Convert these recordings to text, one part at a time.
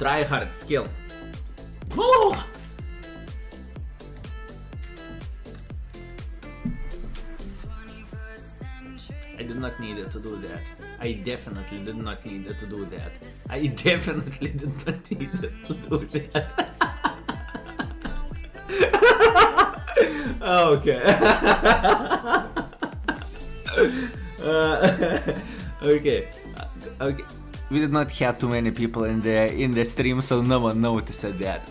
Try hard skill. Oh! I did not need it to do that. I definitely did not need it to do that. I definitely did not need it to do that. okay. Uh, okay. Uh, okay. We did not have too many people in the in the stream, so no one noticed that.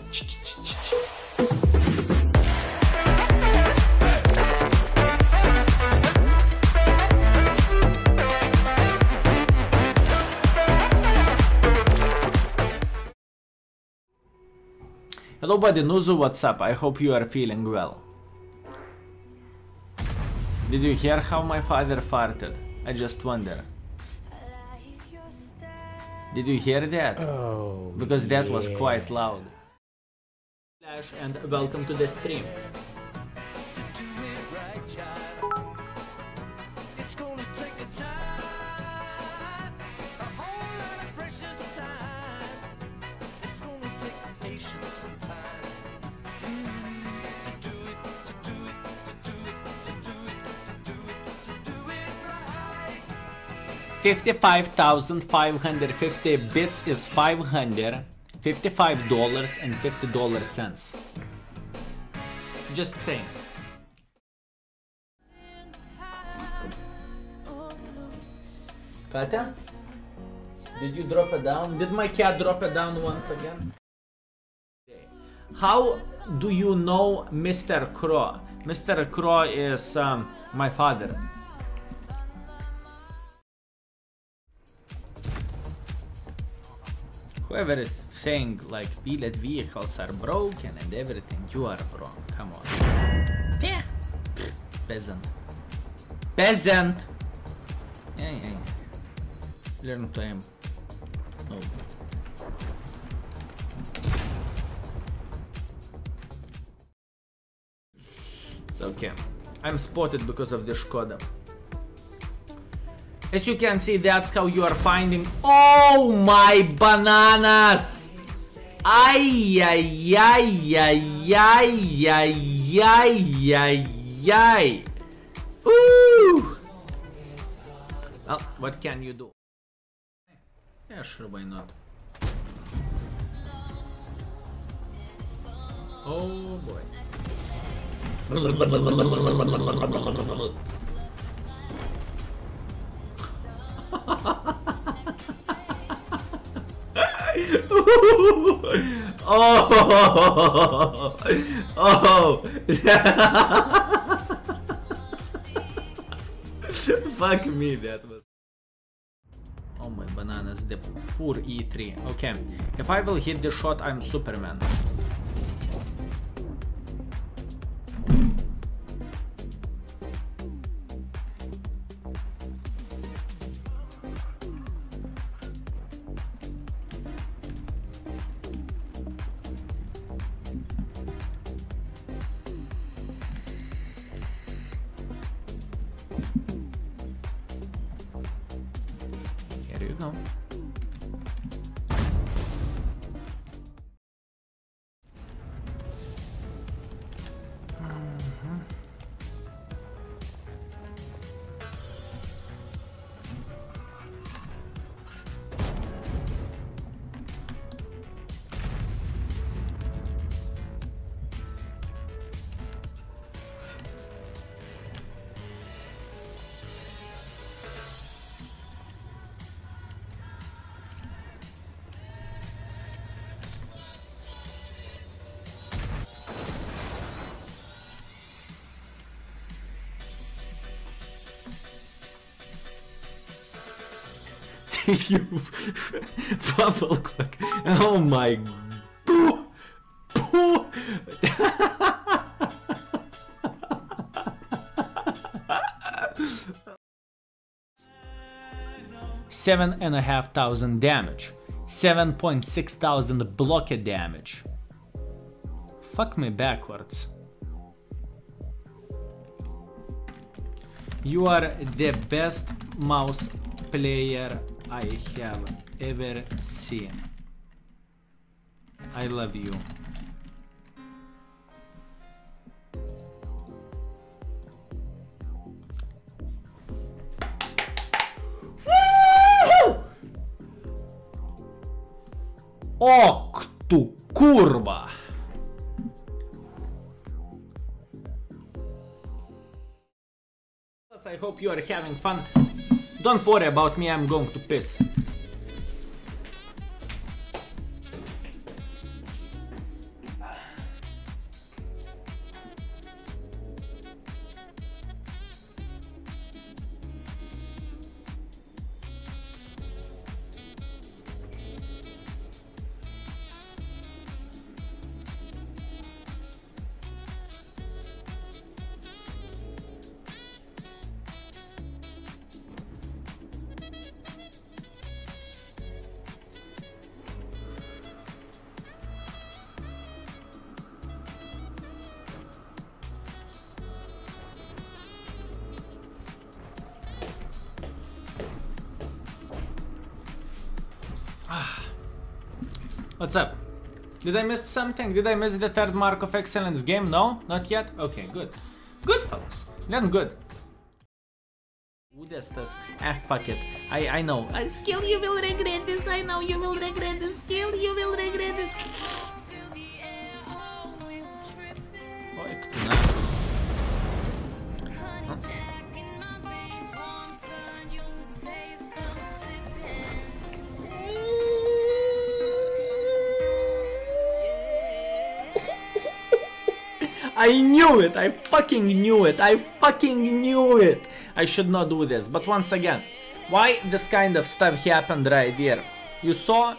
Hello buddy, Nuzu, what's up? I hope you are feeling well. Did you hear how my father farted? I just wonder. Did you hear that? Oh, Because that was quite loud. Flash and welcome to the stream. 55,550 bits is 500 55 dollars and 50 dollar cents. Just saying. Katya? Did you drop it down? Did my cat drop it down once again? How do you know Mr. Crow? Mr. Crow is um, my father. Whoever is saying like Pilet vehicles are broken and everything, you are wrong. Come on. Yeah. Peasant. Peasant! Yeah, yeah. Learn to aim. No. It's okay. I'm spotted because of the Skoda. As you can see, that's how you are finding. Oh my bananas! Ay ay ay ay ay ay ay ay ay. Ooh! Well, what can you do? Yeah, sure, why not? Oh boy. Oh, oh, fuck me, that was. Oh my bananas, the poor E3. Okay, if I will hit the shot, I'm Superman. Não. you cock. Oh my. Poo, poo. Seven and a half thousand damage. 7.6 thousand blockade damage. Fuck me backwards. You are the best mouse player I have ever seen. I love you. Ok, tu kurwa! I hope you are having fun. Don't worry about me, I'm going to piss. What's up? Did I miss something? Did I miss the third mark of excellence game? No? Not yet? Okay, good. Good fellas. Then good. Udestas. Ah, fuck it. I I know. I Still you will regret this, I know you will regret this, still you will regret this. Oj, kto I knew it! I fucking knew it! I fucking knew it! I should not do this. But once again, why this kind of stuff happened right here? You saw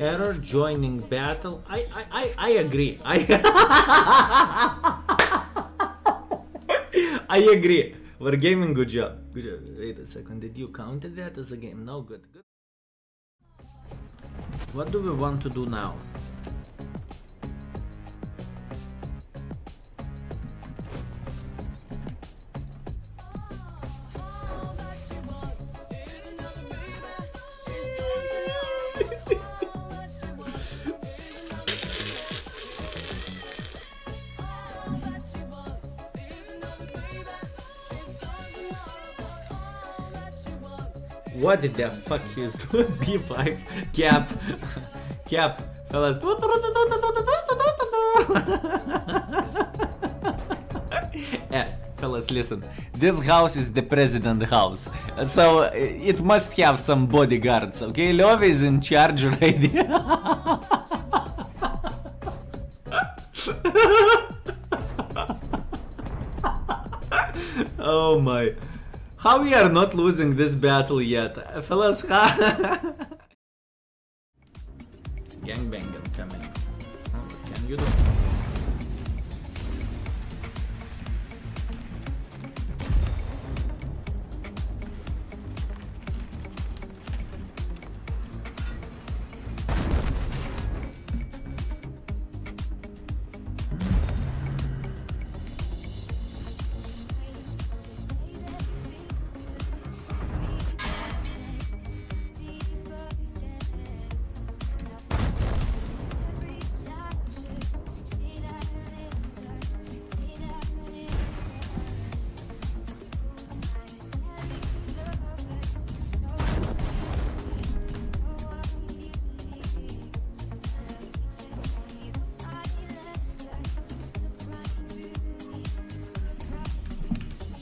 error joining battle. I I I, I agree. I I agree. We're gaming. Good job. Good job. Wait a second. Did you count that as a game? No. Good. Good. What do we want to do now? What did the fuck is doing? B5 cap cap fellas. yeah, fellas, listen. This house is the president house, so uh, it must have some bodyguards. Okay, Love is in charge already. oh my. How we are not losing this battle yet? Fellas, ha-